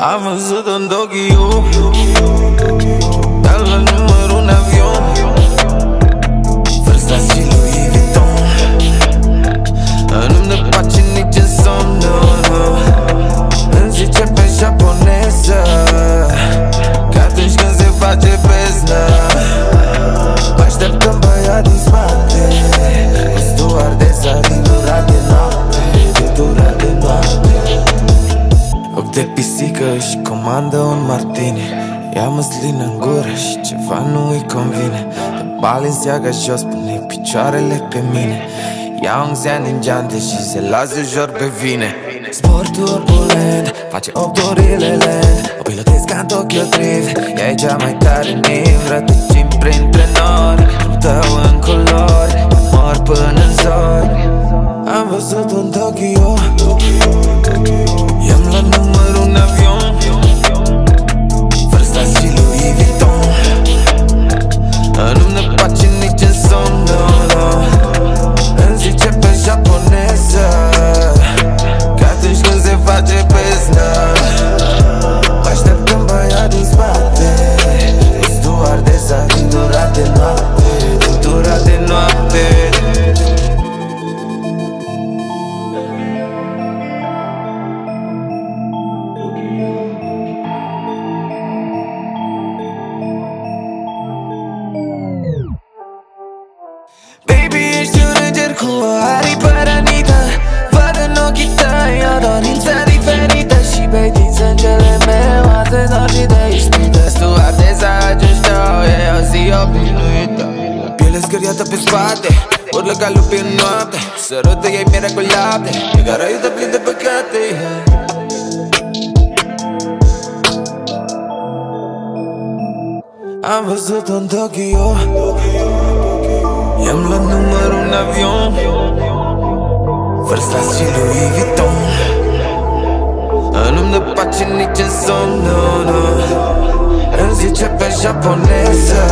Am văzut în Tokyo Dar la numărul de pisică și comandă un martini. Ia măslină în gură și ceva nu îi convine De Balenciaga jos pune picioarele pe mine. Ia un zean din geante și se lasă jor pe vine. Sport turbulent, face 8 orile lent O pilotez ca în Tokyo Drift Ea e cea mai tare niv Rătăcim printre nori. Trupul tău în meu atât dorit de ispită Stuardeza ajută-o, e o zi obișnuită. Piele zgâriată pe spate Urlă ca lupi în noapte. Sărută ei miere cu lapte E ca raiul de plin de păcate. Am văzut un Tokyo I-am luat numărul un avion. Vârsta și lui Nu-mi dă pace nici în somn, no, no Îmi zice pe japoneză